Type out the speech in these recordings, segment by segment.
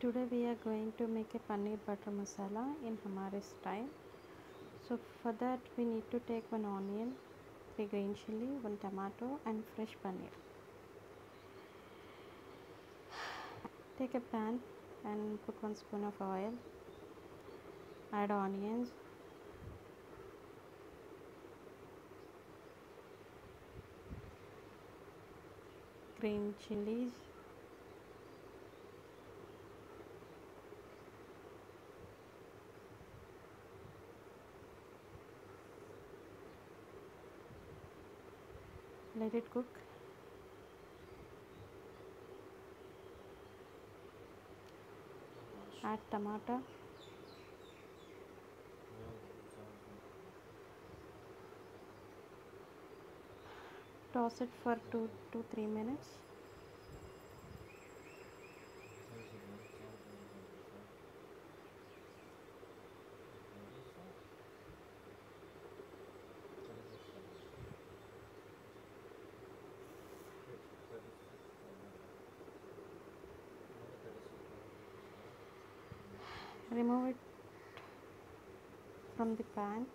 today we are going to make a paneer butter masala in Hamare style. So for that we need to take one onion three green chili one tomato and fresh paneer. Take a pan and put one spoon of oil. Add onions. Green chilies let it cook. Add tomato. Toss it for 2 to 3 minutes remove it from the pan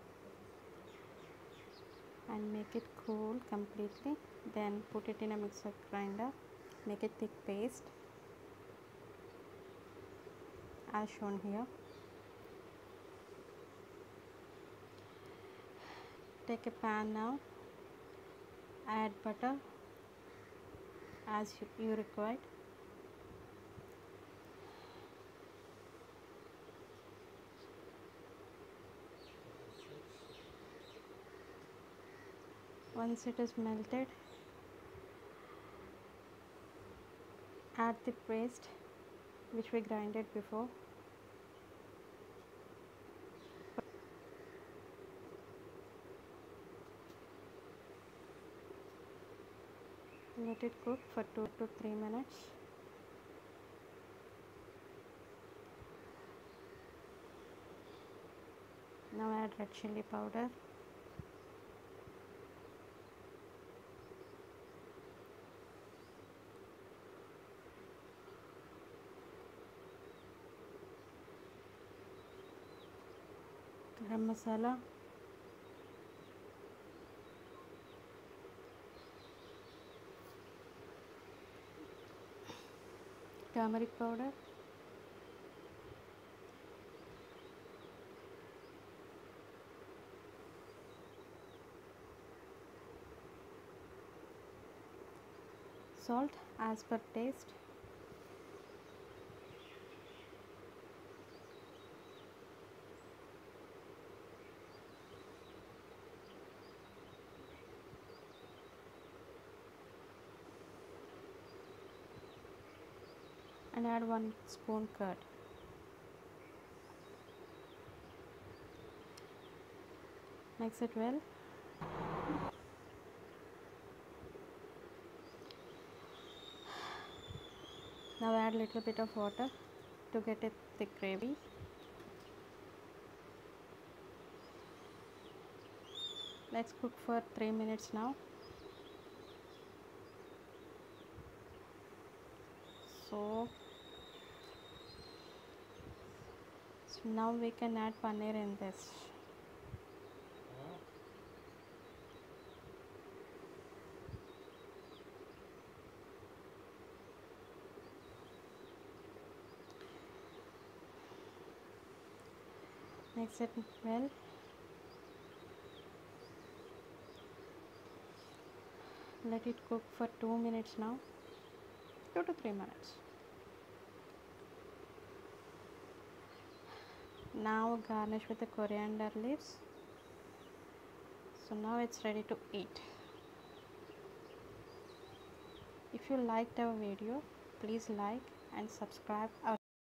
and make it cool completely. Then put it in a mixer grinder. Make it thick paste as shown here. Take a pan now. Add butter as you, you required once it is melted add the paste which we grinded before. Let it cook for 2 to 3 minutes. Now add red chili powder garam masala. Turmeric powder salt as per taste and add 1 spoon curd. Mix it well. Now add little bit of water to get a thick gravy. Let's cook for 3 minutes now. So now we can add paneer in this. Mix it well. Let it cook for 2 minutes now. 2 to 3 minutes. Now garnish with the coriander leaves. So now it's ready to eat. If you liked our video please like and subscribe our